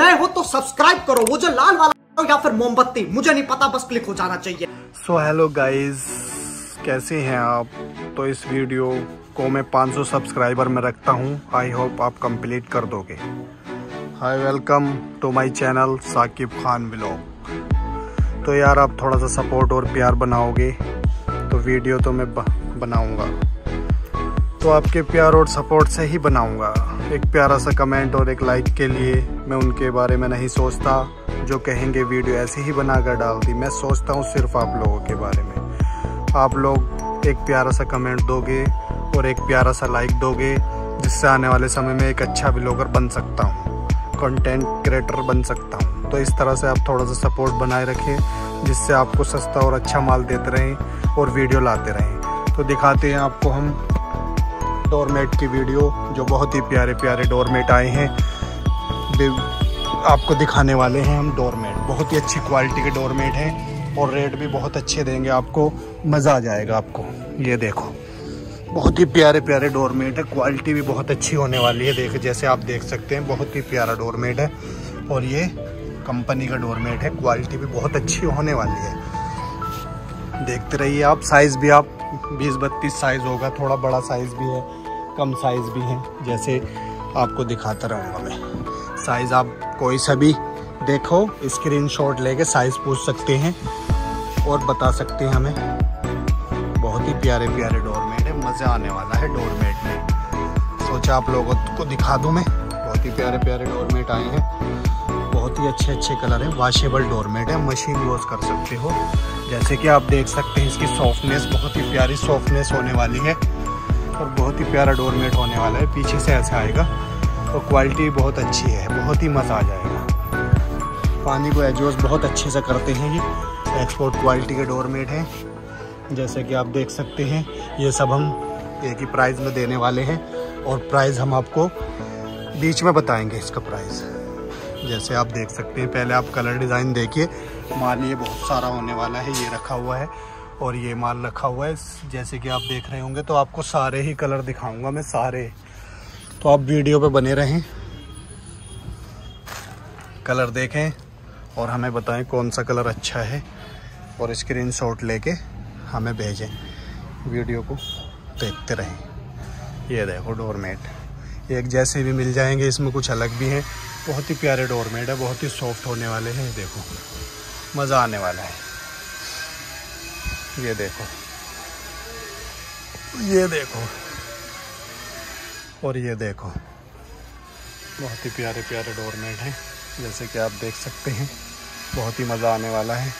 नए हो तो सब्सक्राइब करो। वो जो लाल वाला या फिर मोमबत्ती, मुझे नहीं पता, बस क्लिक हो जाना चाहिए। सो हेलो गाइस कैसे हैं आप? तो इस वीडियो को मैं 500 सब्सक्राइबर में रखता हूँ। आई होप आप कंप्लीट कर दोगे। Hi welcome to my channel Saqib Khan blog तो यार, आप थोड़ा सा सपोर्ट और प्यार बनाओगे तो वीडियो तो मैं बनाऊँगा। तो आपके प्यार और सपोर्ट से ही बनाऊँगा। एक प्यारा सा कमेंट और एक लाइक के लिए मैं उनके बारे में नहीं सोचता, जो कहेंगे वीडियो ऐसे ही बनाकर डाल दी। मैं सोचता हूँ सिर्फ़ आप लोगों के बारे में। आप लोग एक प्यारा सा कमेंट दोगे और एक प्यारा सा लाइक दोगे, जिससे आने वाले समय में एक अच्छा ब्लॉगर बन सकता हूँ कंटेंट क्रिएटर बन सकता हूँ। तो इस तरह से आप थोड़ा सा सपोर्ट बनाए रखें, जिससे आपको सस्ता और अच्छा माल देते रहें और वीडियो लाते रहें। तो दिखाते हैं आपको हम डोरमेट की वीडियो, जो बहुत ही प्यारे प्यारे डोरमेट आए हैं आपको दिखाने वाले हैं हम डोरमेट। बहुत ही अच्छी क्वालिटी के डोरमेट हैं और रेट भी बहुत अच्छे देंगे आपको, मज़ा आ जाएगा आपको। ये देखो, बहुत ही प्यारे प्यारे डोरमेट है, क्वालिटी भी बहुत अच्छी होने वाली है, देख, जैसे आप देख सकते हैं, बहुत ही प्यारा डोरमेट है। और ये कंपनी का डोरमेट है, क्वालिटी भी बहुत अच्छी होने वाली है। देखते रहिए आप, साइज़ भी आप, बीस बत्तीस साइज़ होगा, थोड़ा बड़ा साइज़ भी है। कम साइज़ भी हैं, जैसे आपको दिखाता रहूँगा मैं। साइज़ आप कोई सा भी देखो स्क्रीन शॉट लेके साइज़ पूछ सकते हैं और बता सकते हैं हमें। बहुत ही प्यारे प्यारे डोरमेट है, मज़े आने वाला है डोरमेट में। सोचा आप लोगों को दिखा दूँ मैं। बहुत ही प्यारे प्यारे डोरमेट आए हैं। बहुत ही अच्छे अच्छे कलर हैं वाशेबल डोरमेट है मशीन यूज़ कर सकते हो। जैसे कि आप देख सकते हैं, इसकी सॉफ्टनेस बहुत ही प्यारी सॉफ्टनेस होने वाली है। और बहुत ही प्यारा डोरमेट होने वाला है। पीछे से ऐसा आएगा और क्वालिटी बहुत अच्छी है। बहुत ही मज़ा आ जाएगा। पानी को एजोस बहुत अच्छे से करते हैं ये। एक्सपोर्ट क्वालिटी के डोरमेट हैं। जैसे कि आप देख सकते हैं, ये सब हम एक ही प्राइस में देने वाले हैं। और प्राइस हम आपको बीच में बताएँगे इसका प्राइस जैसे आप देख सकते हैं, पहले आप कलर डिज़ाइन देखिए। ये बहुत सारा होने वाला है, ये रखा हुआ है। और ये माल रखा हुआ है। जैसे कि आप देख रहे होंगे तो आपको सारे ही कलर दिखाऊँगा मैं, सारे। तो आप वीडियो पे बने रहें, कलर देखें और हमें बताएँ कौन सा कलर अच्छा है और स्क्रीन शॉट लेके हमें भेजें। वीडियो को देखते रहें। ये देखो, डोरमेट। एक जैसे भी मिल जाएँगे, इसमें कुछ अलग भी हैं। बहुत ही प्यारे डोरमेट है, बहुत ही सॉफ्ट होने वाले हैं देखो। मज़ा आने वाला है। ये देखो। ये देखो। और ये देखो। बहुत ही प्यारे प्यारे डोरमेट हैं जैसे कि आप देख सकते हैं। बहुत ही मज़ा आने वाला है।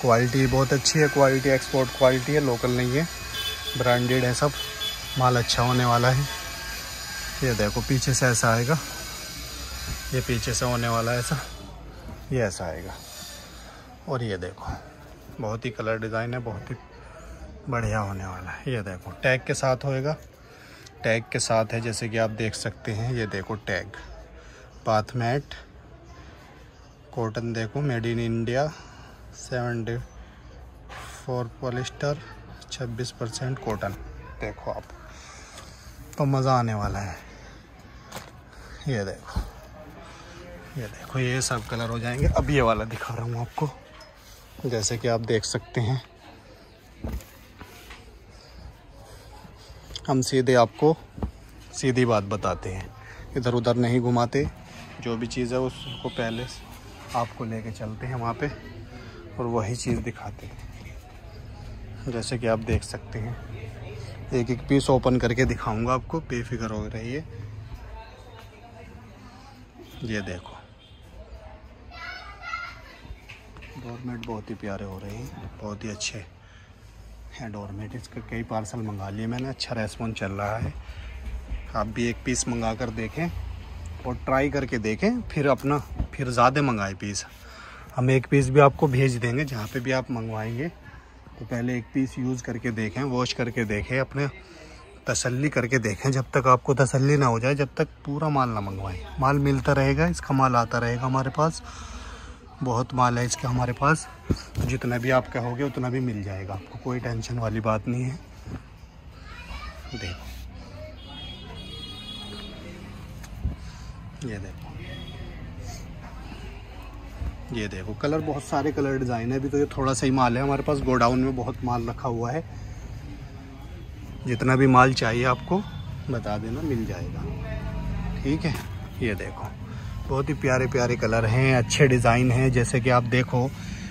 क्वालिटी बहुत अच्छी है क्वालिटी एक्सपोर्ट क्वालिटी है लोकल नहीं है। ब्रांडेड है सब माल अच्छा होने वाला है। ये देखो पीछे से ऐसा आएगा। ये पीछे से होने वाला है ऐसा। ये ऐसा आएगा। और ये देखो। बहुत ही कलर डिज़ाइन है, बहुत ही बढ़िया होने वाला है। ये देखो टैग के साथ होएगा। टैग के साथ है, जैसे कि आप देख सकते हैं, ये देखो टैग पाथ मैट कॉटन देखो made in India seventy four polyester छब्बीस परसेंट कॉटन देखो आप तो मज़ा आने वाला है। ये देखो ये देखो, ये सब कलर हो जाएँगे। अब ये वाला दिखा रहा हूँ आपको। जैसे कि आप देख सकते हैं। हम सीधे आपको सीधी बात बताते हैं। इधर उधर नहीं घुमाते। जो भी चीज़ है उसको पहले आपको लेके चलते हैं वहाँ पे और वही चीज़ दिखाते हैं। जैसे कि आप देख सकते हैं। एक एक पीस ओपन करके दिखाऊँगा आपको। बेफिक्र हो रही है ये देखो। डोरमेट बहुत ही प्यारे हो रहे हैं, बहुत ही अच्छे हैं डोरमेट। इसके कई पार्सल मंगा लिए मैंने अच्छा रेस्पॉन्स चल रहा है। आप भी एक पीस मंगा कर देखें और ट्राई करके देखें, फिर अपना, फिर ज़्यादा मंगाए पीस। हम एक पीस भी आपको भेज देंगे, जहाँ पे भी आप मंगवाएँगे। तो पहले एक पीस यूज़ करके देखें, वॉश करके देखें, अपने तसल्ली करके देखें, जब तक आपको तसल्ली ना हो जाए, जब तक पूरा माल ना मंगवाएँ। माल मिलता रहेगा, इसका माल आता रहेगा हमारे पास। बहुत माल है इसका हमारे पास। जितना भी आप कहोगे उतना भी मिल जाएगा आपको, कोई टेंशन वाली बात नहीं है। देखो। ये देखो। ये देखो, कलर बहुत सारे कलर डिज़ाइन है। अभी तो ये थोड़ा सा ही माल है। हमारे पास गोडाउन में बहुत माल रखा हुआ है। जितना भी माल चाहिए आपको, बता देना, मिल जाएगा। ठीक है? ये देखो। बहुत ही प्यारे प्यारे कलर हैं, अच्छे डिज़ाइन हैं। जैसे कि आप देखो,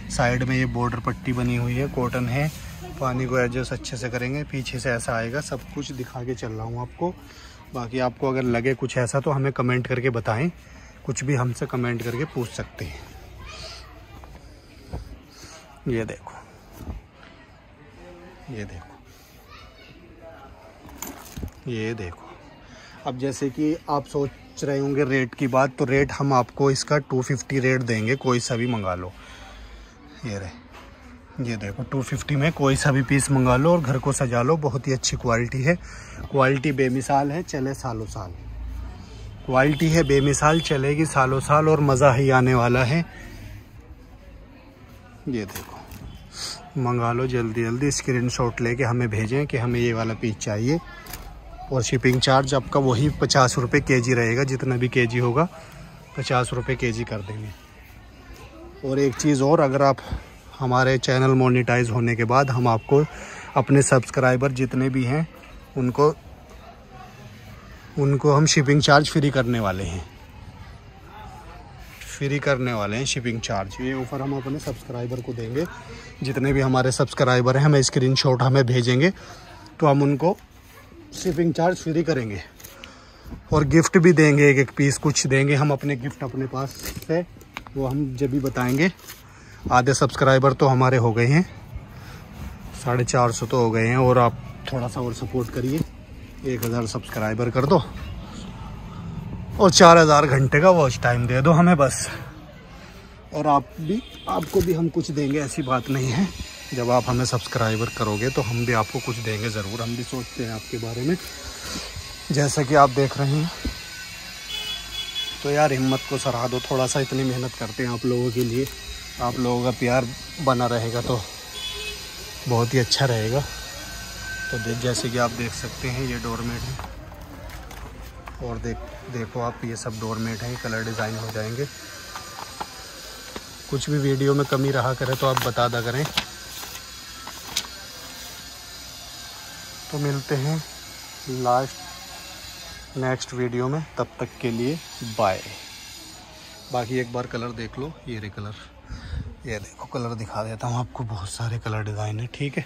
साइड में ये बॉर्डर पट्टी बनी हुई है, कॉटन है। पानी को एडजस्ट अच्छे से करेंगे, पीछे से ऐसा आएगा, सब कुछ दिखा के चल रहा हूँ आपको। बाकी आपको अगर लगे कुछ ऐसा तो हमें कमेंट करके बताएँ। कुछ भी हमसे कमेंट करके पूछ सकते हैं। ये देखो। ये देखो। ये देखो। अब जैसे कि आप सोच रहे होंगे रेट की बात तो रेट हम आपको इसका 250 रेट देंगे, कोई सा भी मंगा लो। ये रहे। ये देखो 250 में कोई सा भी पीस मंगा लो और घर को सजा लो। बहुत ही अच्छी क्वालिटी है। क्वालिटी बेमिसाल है, चले सालों साल। क्वालिटी है, बेमिसाल चलेगी सालों साल और मज़ा ही आने वाला है। ये देखो। मंगा लो जल्दी जल्दी स्क्रीन लेके हमें भेजें कि हमें ये वाला पीस चाहिए। और शिपिंग चार्ज आपका वही पचास रुपये के जी रहेगा, जितना भी के जी होगा, पचास रुपये के जी कर देंगे। और एक चीज़ और, अगर आप हमारे चैनल मोनेटाइज होने के बाद हम आपको अपने सब्सक्राइबर जितने भी हैं, उनको उनको हम शिपिंग चार्ज फ्री करने वाले हैं। फ्री करने वाले हैं शिपिंग चार्ज ये ऑफ़र हम अपने सब्सक्राइबर को देंगे। जितने भी हमारे सब्सक्राइबर हैं, हमें स्क्रीनशॉट हमें भेजेंगे तो हम उनको शिपिंग चार्ज फ्री करेंगे। और गिफ्ट भी देंगे एक एक पीस कुछ देंगे। हम अपने गिफ्ट अपने पास से वो हम जब भी बताएँगे। आधे सब्सक्राइबर तो हमारे हो गए हैं। साढ़े चार सौ तो हो गए हैं, और आप थोड़ा सा और सपोर्ट करिए। एक हज़ार सब्सक्राइबर कर दो। और चार हज़ार घंटे का वॉच टाइम दे दो हमें बस। और आप भी, आपको भी हम कुछ देंगे, ऐसी बात नहीं है। जब आप हमें सब्सक्राइबर करोगे तो हम भी आपको कुछ देंगे ज़रूर। हम भी सोचते हैं आपके बारे में। जैसा कि आप देख रहे हैं। तो यार हिम्मत को सराहा दो थोड़ा सा इतनी मेहनत करते हैं आप लोगों के लिए। आप लोगों का प्यार बना रहेगा तो बहुत ही अच्छा रहेगा। तो देख, जैसे कि आप देख सकते हैं, ये डोरमेट है। और देख, देखो आप, ये सब डोरमेट हैं, कलर डिज़ाइन हो जाएँगे। कुछ भी वीडियो में कमी रहा करे तो आप बता दा करें। तो मिलते हैं लास्ट नेक्स्ट वीडियो में। तब तक के लिए बाय बाकी एक बार कलर देख लो, ये रे कलर ये देखो कलर दिखा देता हूँ आपको। बहुत सारे कलर डिज़ाइन है, ठीक है?